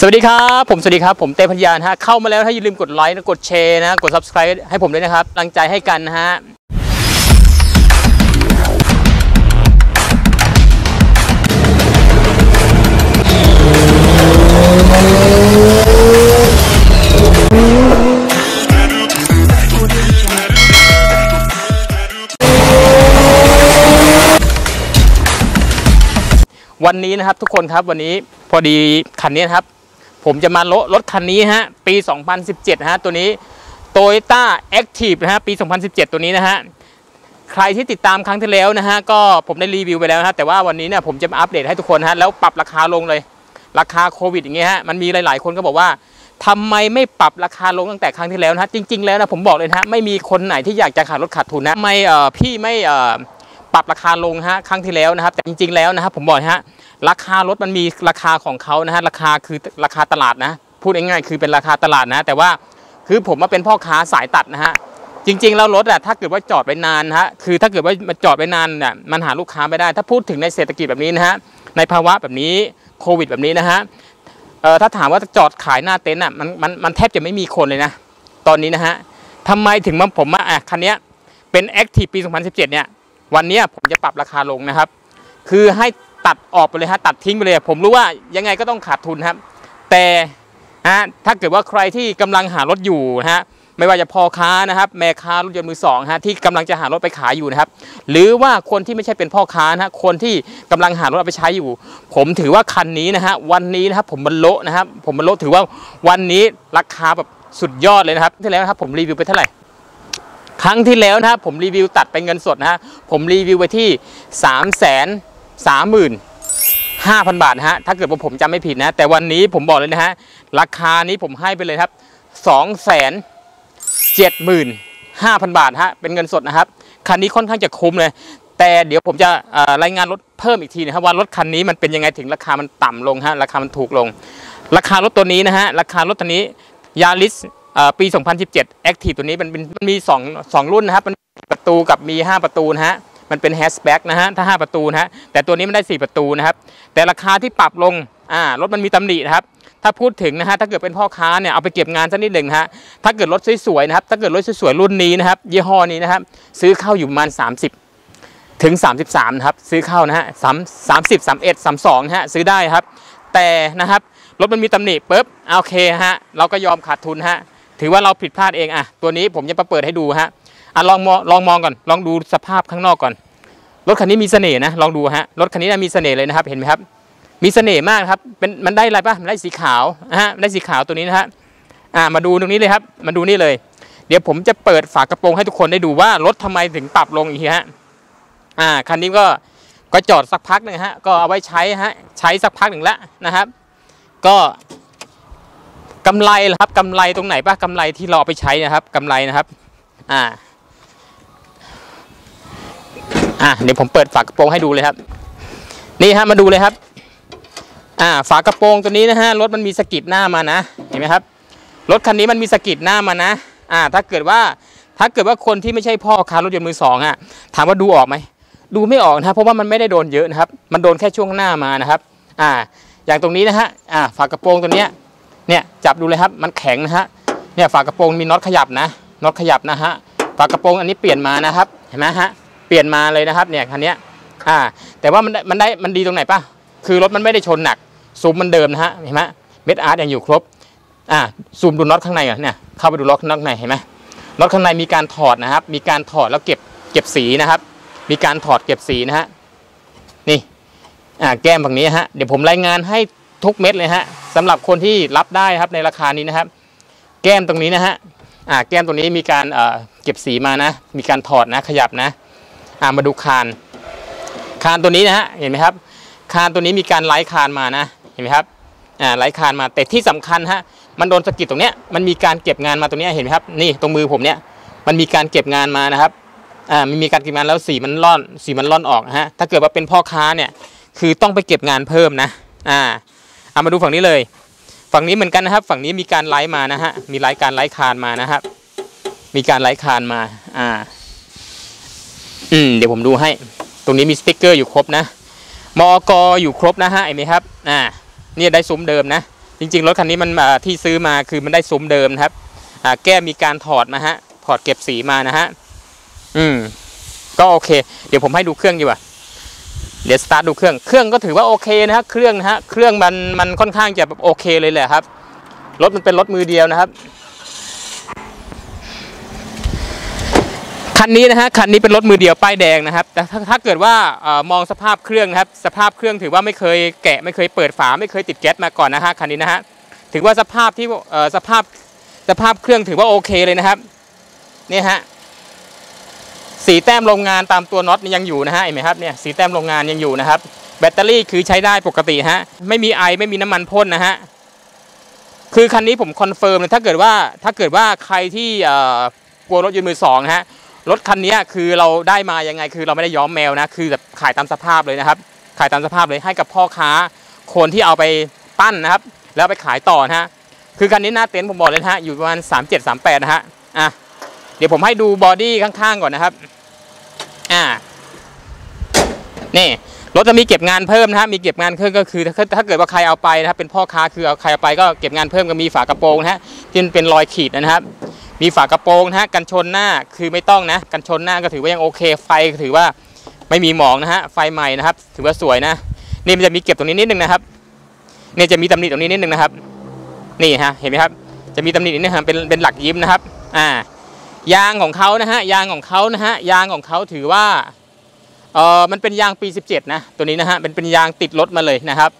สวัสดีครับ ผมสวัสดีครับ ผมเต้พยานฮะเข้ามาแล้วถ้าอย่าลืมกดไลค์นะกดแชร์นะกด subscribe ให้ผมด้วยนะครับกำลังใจให้กันนะฮะวันนี้นะครับทุกคนครับวันนี้พอดีคันนี้นะครับ ผมจะมาโละรถคันนี้ฮะปี 2017 ฮะตัวนี้ Toyota Active นะฮะปี 2017 ตัวนี้นะฮะใครที่ติดตามครั้งที่แล้วนะฮะก็ผมได้รีวิวไปแล้วนะฮะแต่ว่าวันนี้เนี่ยผมจะมาอัปเดตให้ทุกคนฮะแล้วปรับราคาลงเลย ราคาโควิดอย่างเงี้ยฮะมันมีหลาย ๆ คนก็บอกว่าทำไมไม่ปรับราคาลงตั้งแต่ครั้งที่แล้วนะฮะจริง ๆ แล้วนะผมบอกเลยนะฮะไม่มีคนไหนที่อยากจะขายรถขาดทุนนะไม่เอ่อพี่ไม่เอ่อ ปรับราคาลงฮะครั้งที่แล้วนะครับ แต่จริงๆแล้วนะครับ ผมบอกนะฮะราคารถมันมีราคาของเขานะฮะราคาคือราคาตลาดนะ พูดง่ายๆคือเป็นราคาตลาดนะ แต่ว่าคือผมมาเป็นพ่อค้าสายตัดนะฮะจริงๆแล้วรถอะถ้าเกิดว่าจอดไว้นานฮะคือถ้าเกิดว่ามันจอดไว้นานเนี่ยมันหาลูกค้าไม่ได้ ถ้าพูดถึงในเศรษฐกิจแบบนี้นะฮะในภาวะแบบนี้โควิดแบบนี้นะฮะเอ่อถ้าถามว่าจอดขายหน้าเต็นท์อะมันมันมันแทบจะไม่มีคนเลยนะ ตอนนี้นะฮะทำไมถึงมาผมมาอะคันนี้เป็น Active ปี 2017 เนี่ย วันนี้ผมจะปรับราคาลงนะครับ คือให้ตัดออกไปเลยฮะตัดทิ้งไปเลย ผมรู้ว่ายังไงก็ต้องขาดทุนครับ แต่ฮะถ้าเกิดว่าใครที่กำลังหารถอยู่นะฮะไม่ว่าจะพ่อค้านะครับแม่ค้ารถยนต์มือสองฮะที่กำลังจะหารถไปขายอยู่นะครับ หรือว่าคนที่ไม่ใช่เป็นพ่อค้านะฮะคนที่กำลังหารถเอาไปใช้อยู่ ผมถือว่าคันนี้นะฮะวันนี้นะครับผมบรรลุนะครับ ผมบรรลุถือว่าวันนี้ราคาแบบสุดยอดเลยนะครับที่แล้วนะครับผมรีวิวไปเท่าไหร่ ครั้งที่แล้วนะครับผมรีวิวตัดเป็นเงินสดนะฮะผมรีวิวไปที่3 0 0 0 0 0 35,000 บาทนะฮะ ถ้าเกิดว่าผมจำไม่ผิดนะ แต่วันนี้ผมบอกเลยนะฮะ ราคานี้ผมให้ไปเลยครับ 275,000 บาทฮะ เป็นเงินสดนะครับ คันนี้ค่อนข้างจะคุ้มเลย แต่เดี๋ยวผมจะรายงานรถเพิ่มอีกทีนะครับว่ารถคันนี้มันเป็นยังไงถึงราคามันต่ำลงฮะ ราคามันถูกลง ราคารถตัวนี้นะฮะ ราคารถตัวนี้ยาริส ปี 2017 Active ตัวนี้มันมันมี2 2รุ่นนะครับ มันมีประตูกับมี 5 ประตูนะฮะ มันเป็นแฮชแบ็กนะฮะ ถ้า 5 ประตูนะฮะ แต่ตัวนี้มันได้ 4 ประตูนะครับ แต่ราคาที่ปรับลง อ่า รถมันมีตำหนินะครับ ถ้าพูดถึงนะฮะ ถ้าเกิดเป็นพ่อค้าเนี่ย เอาไปเก็บงานสักนิดหนึ่งฮะ ถ้าเกิดรถสวยๆนะครับ ถ้าเกิดรถสวยๆรุ่นนี้นะครับ ยี่ห้อนี้นะครับ ซื้อเข้าอยู่ประมาณ 30ถึง 33 นะครับ ซื้อเข้านะฮะสามสามสิบสามเอ็ดสามสองนะฮะ ซื้อได้ครับ แต่นะครับ รถมันมีตำหนิปุ๊บ โอเคฮะ เราก็ยอมขาดทุนฮะ ถือว่าเราผิดพลาดเองอะตัวนี้ผมจะมาเปิดให้ดูฮะอะลองมองลองมองก่อน ลองดูสภาพข้างนอกก่อน รถคันนี้มีเสน่ห์นะ ลองดูฮะ รถคันนี้มีเสน่ห์เลยนะครับ เห็นไหมครับ มีเสน่ห์มากครับ เป็น มันได้อะไรปะมันได้สีขาวนะฮะ ได้สีขาวตัวนี้นะฮะ อ่า มาดูตรงนี้เลยครับ มาดูนี่เลย เดี๋ยวผมจะเปิดฝากระโปรงให้ทุกคนได้ดูว่ารถทำไมถึงปรับลงอีกทีฮะ อ่า คันนี้ก็ ก็จอดสักพักหนึ่งฮะ ก็เอาไว้ใช้ฮะ ใช้สักพักหนึ่งแล้วนะครับ ก็ กำไรเหรอครับกำไรตรงไหนปะกำไรที่เราเอาไปใช้นะครับกำไรนะครับ อ่า อะเดี๋ยวผมเปิดฝากระโปรงให้ดูเลยครับ นี่ฮะมาดูเลยครับ อ่า ฝากระโปรงตัวนี้นะฮะรถมันมีสกิดหน้ามานะเห็นไหมครับรถคันนี้มันมีสกิดหน้ามานะ อ่า ถ้าเกิดว่าถ้าเกิดว่าคนที่ไม่ใช่พ่อค้ารถยนต์มือสองอะ ถามว่าดูออกไหมดูไม่ออกนะครับเพราะว่ามันไม่ได้โดนเยอะนะครับ มันโดนแค่ช่วงหน้ามานะครับ อ่า อย่างตรงนี้นะฮะอ่าฝากระโปรงตัวเนี้ย เนี่ยจับดูเลยครับมันแข็งนะฮะเนี่ยฝากระโปรงมีน็อตขยับนะน็อตขยับนะฮะฝากระโปรงอันนี้เปลี่ยนมานะครับเห็นไหมฮะเปลี่ยนมาเลยนะครับเนี่ยคันนี้อ่าแต่ว่ามันได้มันได้มันดีตรงไหนป่ะคือรถมันไม่ได้ชนหนักซูมมันเดิมนะฮะเห็นไหมเม็ดอาร์ตยังอยู่ครบอ่าซูมดูน็อตข้างในก่อนเนี่ยเข้าไปดูน็อตข้างในเห็นไหมน็อตข้างในมีการถอดนะครับ มีการถอดแล้วเก็บเก็บสีนะครับ มีการถอดเก็บสีนะฮะนี่อ่าแก้มฝั่งนี้ฮะเดี๋ยวผมรายงานให้ทุกเม็ดเลยฮะ สำหรับคนที่รับได้ครับในราคานี้นะครับ แก้มตรงนี้นะฮะอ่าแก้มตรงนี้มีการเอ่อเก็บสีมานะ มีการถอดนะขยับนะอ่ามาดูคาน คานตัวนี้นะฮะเห็นไหมครับ คานตัวนี้มีการไล่คานมานะเห็นไหมครับอ่าไล่คานมาแต่ที่สำคัญฮะมันโดนสะกิดตรงเนี้ยมันมีการเก็บงานมาตรงเนี้ยเห็นไหมครับนี่ตรงมือผมเนี้ยมันมีการเก็บงานมานะครับอ่ามันมีการเก็บงานแล้วสีมันร่อนสีมันร่อนออกฮะถ้าเกิดว่าเป็นพ่อค้าเนี่ยคือต้องไปเก็บงานเพิ่มนะอ่า เอามาดูฝั่งนี้เลย ฝั่งนี้เหมือนกันนะครับ ฝั่งนี้มีการไลฟ์มานะฮะมีไลฟ์การไลฟ์คานมานะครับ มีการไล่คานมา อ่า อืม เดี๋ยวผมดูให้ ตรงนี้มีสติ๊กเกอร์อยู่ครบนะมอกอยู่ครบนะฮะเห็นไหมครับ อ่า เนี่ยได้ซุ้มเดิมนะ จริง ๆ รถคันนี้มันที่ซื้อมาคือมันได้ซุ้มเดิมนะครับ อ่า แก้มีการถอดมาฮะ ถอดเก็บสีมานะฮะ อืม ก็โอเค เดี๋ยวผมให้ดูเครื่องดีกว่า เดี๋ยวสตาร์ทดูเครื่อง เครื่องก็ถือว่าโอเคนะฮะ เครื่องนะฮะ เครื่องมันมันค่อนข้างจะแบบโอเคเลยแหละครับ รถมันเป็นรถมือเดียวนะครับ คันนี้นะฮะ คันนี้เป็นรถมือเดียวป้ายแดงนะครับ แต่ถ้าถ้าเกิดว่ามองสภาพเครื่องนะครับ สภาพเครื่องถือว่าไม่เคยแกะไม่เคยเปิดฝาไม่เคยติดแก๊สมาก่อนนะฮะคันนี้นะฮะ ถือว่าสภาพที่สภาพสภาพเครื่องถือว่าโอเคเลยนะครับเนี่ยฮะ สีแต้มโรงงานตามตัวน็อตยังอยู่นะฮะเห็นไหมครับเนี่ยสีแต้มโรงงานยังอยู่นะครับ แบตเตอรี่คือใช้ได้ปกติฮะไม่มีไอไม่มีน้ำมันพ่นนะฮะคือคันนี้ผม confirm เลยถ้าเกิดว่าถ้าเกิดว่าใครที่กลัวรถยนต์มือสองฮะรถคันนี้คือเราได้มายังไงคือเราไม่ได้ย้อมแมวนะคือแบบขายตามสภาพเลยนะครับ ขายตามสภาพเลยให้กับพ่อค้าคนที่เอาไปปั้นนะครับ แล้วไปขายต่อนะฮะคือคันนี้หน้าเต็นท์ผมบอกเลยนะฮะอยู่ประมาณ 37 38นะฮะอะ เดี๋ยวผมให้ดูบอดี้ข้างๆก่อนนะครับ อ่า นี่รถจะมีเก็บงานเพิ่มนะฮะมีเก็บงานเพิ่มก็คือถ้าถ้าเกิดว่าใครเอาไปนะครับเป็นพ่อค้าคือเอาใครเอาไปก็เก็บงานเพิ่มก็มีฝากระโปรงนะฮะที่เป็นรอยขีดนะครับ มีฝากระโปรงนะฮะกันชนหน้าคือไม่ต้องนะกันชนหน้าก็ถือว่ายังโอเค ไฟก็ถือว่าไม่มีหมองนะฮะไฟใหม่นะครับ ถือว่าสวยนะ นี่มันจะมีเก็บตรงนี้นิดนึงนะครับนี่จะมีตำหนิตรงนี้นิดนึงนะครับ นี่ฮะเห็นไหมครับ จะมีตำหนินิดนึงครับเป็นเป็นหลักยิ้มนะครับ อ่า ยางของเขานะฮะยางของเขานะฮะยางของเขาถือว่าเออมันเป็นยางปี 17 นะ ตัวนี้นะฮะเป็นเป็นยางติดรถมาเลยนะครับ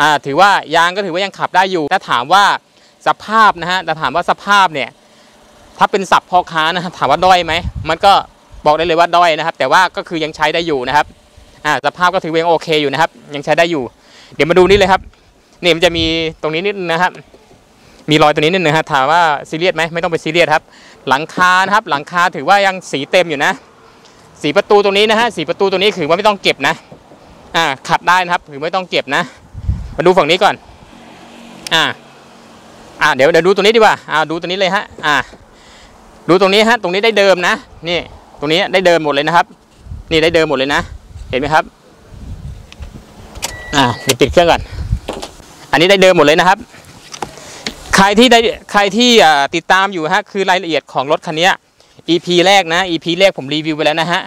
อ่าถือว่ายางก็ถือว่ายังขับได้อยู่ถ้าถามว่าสภาพนะฮะแต่ถามว่าสภาพเนี่ยถ้าเป็นสับพ่อค้านะฮะถามว่าด้อยไหมมันก็บอกได้เลยว่าด้อยนะครับ แต่ว่าก็คือยังใช้ได้อยู่นะครับอ่าสภาพก็ถือว่ายังโอเคอยู่นะครับ ยังใช้ได้อยู่ เดี๋ยวมาดูนี่เลยครับนี่มันจะมีตรงนี้นิดนึงนะครับ มีรอยตัวนี้นิดนึงฮะถามว่าซีเรียสไหมไม่ต้องไปซีเรียสครับ หลังคานะครับหลังคาถือว่ายังสีเต็มอยู่นะ สีประตูตรงนี้นะฮะสีประตูตัวนี้ถือว่าไม่ต้องเก็บนะอ่าขัดได้นะครับถือไม่ต้องเก็บนะ มาดูฝั่งนี้ก่อนอ่าอ่าเดี๋ยวเดี๋ยวดูตัวนี้ดีกว่าอ่าดูตัวนี้เลยฮะอ่าดูตรงนี้ฮะตรงนี้ได้เดิมนะนี่ตรงนี้ได้เดิมหมดเลยนะครับ นี่ได้เดิมหมดเลยนะ เห็นไหมครับอ่าเดี๋ยวปิดเครื่องก่อน อันนี้ได้เดิมหมดเลยนะครับ ใครที่ได้ใครที่ติดตามอยู่ฮะคือรายละเอียดของรถคันนี้ EP แรกนะ EP แรกผมรีวิวไปแล้วนะฮะ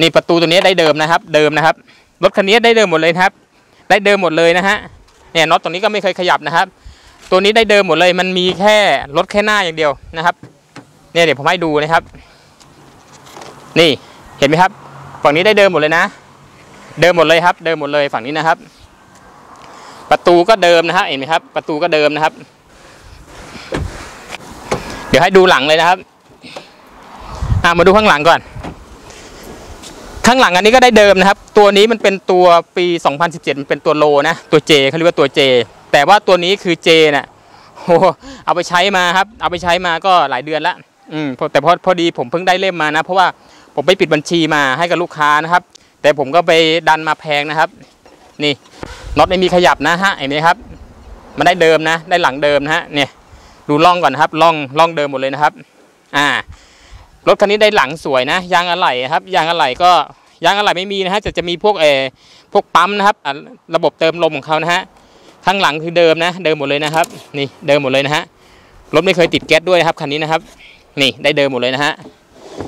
นี่ประตูตัวนี้ได้เดิมนะครับ เดิมนะครับ รถคันนี้ได้เดิมหมดเลยครับ ได้เดิมหมดเลยนะฮะเนี่ยน็อตตรงนี้ก็ไม่เคยขยับนะครับ ตัวนี้ได้เดิมหมดเลย มันมีแค่รถแค่หน้าอย่างเดียวนะครับเนี่ยเดี๋ยวผมให้ดูนะครับ นี่เห็นไหมครับ ฝั่งนี้ได้เดิมหมดเลยนะ เดิมหมดเลยครับ เดิมหมดเลยฝั่งนี้นะครับ ประตูก็เดิมนะฮะเห็นไหมครับ ประตูก็เดิมนะครับ เดี๋ยวให้ดูหลังเลยนะครับอ่ามาดูข้างหลังก่อน ข้างหลังอันนี้ก็ได้เดิมนะครับ ตัวนี้มันเป็นตัวปี 2017 มันเป็นตัวโลนะ ตัว J เขาเรียกว่าตัว J แต่ว่าตัวนี้คือ J น่ะโอ้โหเอาไปใช้มาครับ เอาไปใช้มาก็หลายเดือนละอืมแต่พอพอดีผมเพิ่งได้เล่มมานะ เพราะว่าผมไปปิดบัญชีมาให้กับลูกค้านะครับ แต่ผมก็ไปดันมาแพงนะครับ นี่น็อตไม่มีขยับนะฮะเห็นไหมครับ มันได้เดิมนะ ได้หลังเดิมนะฮะเนี่ยดูล่องก่อนนะครับล่องล่องเดิมหมดเลยนะครับ อ่ารถคันนี้ได้หลังสวยนะยางอะไหล่ครับยางอะไหล่ก็ยางอะไหล่ไม่มีนะฮะจะจะมีพวกเอพวกปั๊มนะครับระบบเติมลมของเขานะฮะข้างหลังคือเดิมนะ เดิมหมดเลยนะครับ นี่เดิมหมดเลยนะฮะรถไม่เคยติดแก๊สด้วยนะครับคันนี้นะครับ นี่ได้เดิมหมดเลยนะฮะ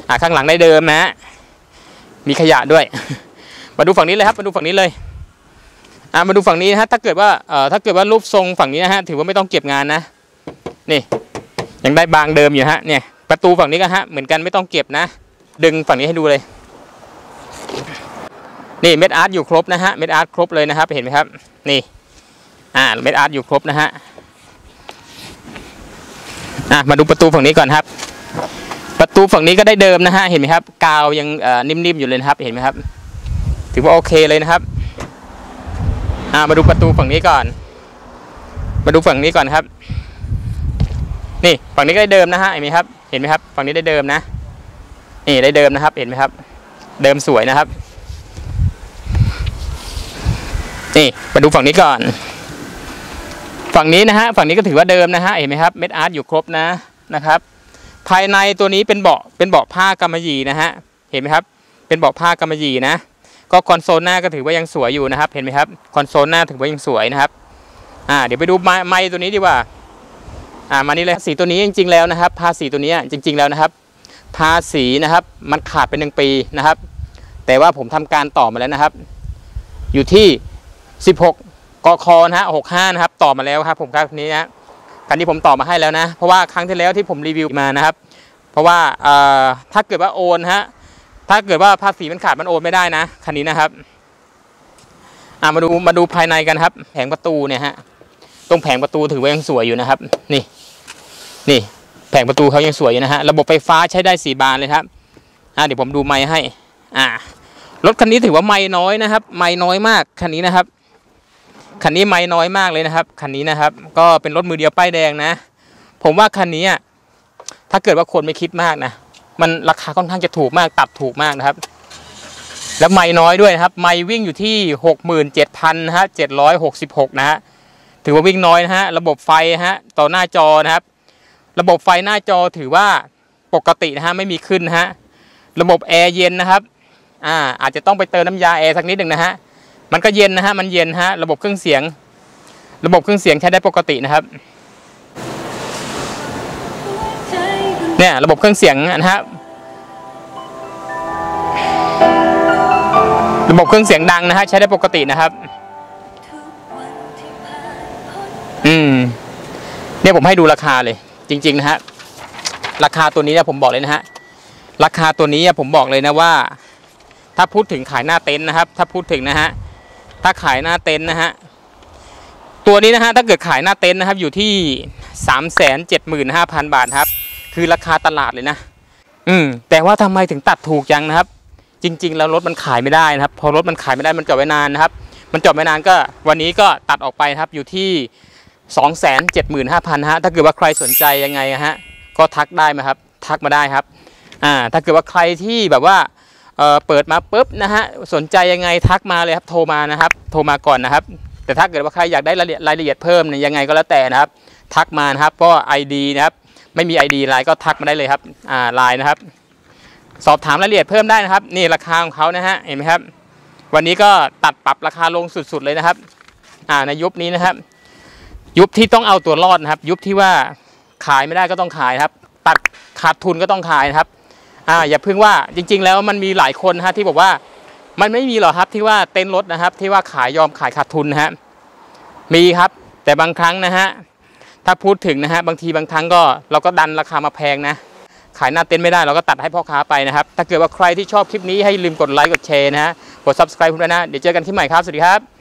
อ่าข้างหลังได้เดิมนะฮะมีขยะด้วย มาดูฝั่งนี้เลยครับมาดูฝั่งนี้เลย อ่ามาดูฝั่งนี้นะฮะถ้าเกิดว่าเอ่อถ้าเกิดว่ารูปทรงฝั่งนี้นะฮะถือว่าไม่ต้องเก็บงานนะนี่ยังได้บางเดิมอยู่ฮะเนี่ยประตูฝั่งนี้ก็ฮะเหมือนกันไม่ต้องเก็บนะ ดึงฝั่งนี้ให้ดูเลย นี่เม็ดอาร์ตอยู่ครบนะฮะเม็ดอาร์ตครบเลยนะครับเห็นไหมครับ นี่อ่าเม็ดอาร์ตอยู่ครบนะฮะอะมาดูประตูฝั่งนี้ก่อนครับ ประตูฝั่งนี้ก็ได้เดิมนะฮะเห็นไหมครับ กาวยังอ่อนิ่มๆอยู่เลยนะครับเห็นไหมครับ ถือว่าโอเคเลยนะครับ อ่ามาดูประตูฝั่งนี้ก่อน มาดูฝั่งนี้ก่อนครับ นี่ฝั่งนี้ก็ได้เดิมนะฮะเห็นไหมครับ เห็นไหมครับ ฝั่งนี้ได้เดิมนะ นี่ได้เดิมนะครับ เห็นไหมครับ เดิมสวยนะครับ นี่มาดูฝั่งนี้ก่อน ฝั่งนี้นะฮะ ฝั่งนี้ก็ถือว่าเดิมนะฮะ เห็นไหมครับ เม็ดอาร์ตอยู่ครบนะ นะครับ ภายในตัวนี้เป็นเบาะ เป็นเบาะผ้ากำมะหยี่นะฮะ เห็นไหมครับ เป็นเบาะผ้ากำมะหยี่นะ ก็คอนโซลหน้าก็ถือว่ายังสวยอยู่นะครับ เห็นไหมครับคอนโซลหน้าถือว่ายังสวยนะครับ อ่า เดี๋ยวไปดูไม้ไม้ตัวนี้ดีกว่า อ่ามานี่เลยสีตัวนี้จริง ๆแล้วนะครับ ภาษีตัวนี้จริง ๆแล้วนะครับ ภาษีนะครับ มันขาดไปหนึ่งปีนะครับ แต่ว่าผมทำการต่อมาแล้วนะครับ อยู่ที่ 16กคนะฮะ65นะครับ ต่อมาแล้วครับผมครับนี้นะคันนี้ผมต่อมาให้แล้วนะ เพราะว่าครั้งที่แล้วที่ผมรีวิวมานะครับ เพราะว่าอ่อถ้าเกิดว่าโอนฮะ ถ้าเกิดว่าภาษีมันขาดมันโอนไม่ได้นะคันนี้นะครับอ่ามาดูมาดูภายในกันครับ แผงประตูเนี่ยฮะตรงแผงประตูถือว่ายังสวยอยู่นะครับ นี่ นี่ แผงประตูเขายังสวยอยู่นะฮะระบบไฟฟ้าใช้ได้สี่บานเลยครับอ่าเดี๋ยวผมดูไม้ให้ อ่ารถคันนี้ถือว่าไม้น้อยนะครับ ไม้น้อยมากคันนี้นะครับคันนี้ไม้น้อยมากเลยนะครับคันนี้นะครับ ก็เป็นรถมือเดียวป้ายแดงนะ ผมว่าคันนี้ถ้าเกิดว่าคนไม่คิดมากนะ มันราคาค่อนข้างจะถูกมากตัดถูกมากนะครับ แล้วไม้น้อยด้วยนะครับ ไม้วิ่งอยู่ที่หกหมื่นเจ็ดพันนะฮะเจ็ดร้อยหกสิบหกนะฮะถือว่าวิ่งน้อยนะฮะระบบไฟฮะต่อหน้าจอนะครับ ระบบไฟหน้าจอถือว่าปกตินะฮะไม่มีขึ้นนะฮะระบบแอร์เย็นนะครับอ่าอาจจะต้องไปเติมน้ำยาแอร์สักนิดหนึ่งนะฮะมันก็เย็นนะฮะมันเย็นฮะระบบเครื่องเสียง ระบบเครื่องเสียงใช้ได้ปกตินะครับ เนี่ยระบบเครื่องเสียงนะฮะระบบเครื่องเสียงดังนะฮะใช้ได้ปกตินะครับ อืม เนี่ยผมให้ดูราคาเลย จริง ๆ นะฮะราคาตัวนี้เนี่ยผมบอกเลยนะฮะราคาตัวนี้ผมบอกเลยนะว่า ถ้าพูดถึงขายหน้าเต็นท์นะครับ ถ้าพูดถึงนะฮะถ้าขายหน้าเต็นท์นะฮะตัวนี้นะฮะถ้าเกิดขายหน้าเต็นท์นะครับ อยู่ที่สามแสนเจ็ดหมื่นห้าพันบาทครับ คือราคาตลาดเลยนะ อืม แต่ว่าทำไมถึงตัดถูกจังนะครับ จริง ๆ แล้วรถมันขายไม่ได้นะครับ พอรถมันขายไม่ได้มันจอดไว้นานนะครับ มันจอดไว้นานก็ วันนี้ก็ตัดออกไปนะครับอยู่ที่สองแสนเจ็ดหมื่นห้าพันฮะถ้าเกิดว่าใครสนใจยังไงฮะก็ทักได้ไหมครับ ทักมาได้ครับ อ่า ถ้าเกิดว่าใครที่แบบว่าเอ่อเปิดมาปุ๊บนะฮะสนใจยังไงทักมาเลยครับโทรมานะครับ โทรมาก่อนนะครับ แต่ถ้าเกิดว่าใครอยากได้รายละเอียดรายละเอียดเพิ่มเนี่ยยังไงก็แล้วแต่นะครับ ทักมานะครับเพราะ ID นะครับ ไม่มี ID ไลน์ก็ทักมาได้เลยครับอ่าไลน์นะครับ สอบถามรายละเอียดเพิ่มได้นะครับ นี่ราคาของเขานะฮะเห็นไหมครับ วันนี้ก็ตัดปรับราคาลงสุดๆเลยนะครับ อ่าในยุคนี้นะครับ ยุคที่ต้องเอาตัวรอดนะครับ ยุคที่ว่าขายไม่ได้ก็ต้องขายครับ ตัดขาดทุนก็ต้องขายนะครับอ่าอย่าเพิ่งว่าจริง ๆ แล้วมันมีหลายคนนะฮะที่บอกว่ามันไม่มีหรอกครับที่ว่าเต้นรถนะครับ ที่ว่าขายยอมขายขาดทุนนะฮะมีครับ แต่บางครั้งนะฮะ ถ้าพูดถึงนะฮะบางทีบางครั้งก็เราก็ดันราคามาแพงนะ ขายหน้าเต็นท์ไม่ได้เราก็ตัดให้พ่อค้าไปนะครับ ถ้าเกิดว่าใครที่ชอบคลิปนี้ให้ลืมกดไลค์กดแชร์นะฮะกด subscribe คุณด้วยนะ เดี๋ยวเจอกันที่ใหม่ครับ สวัสดีครับ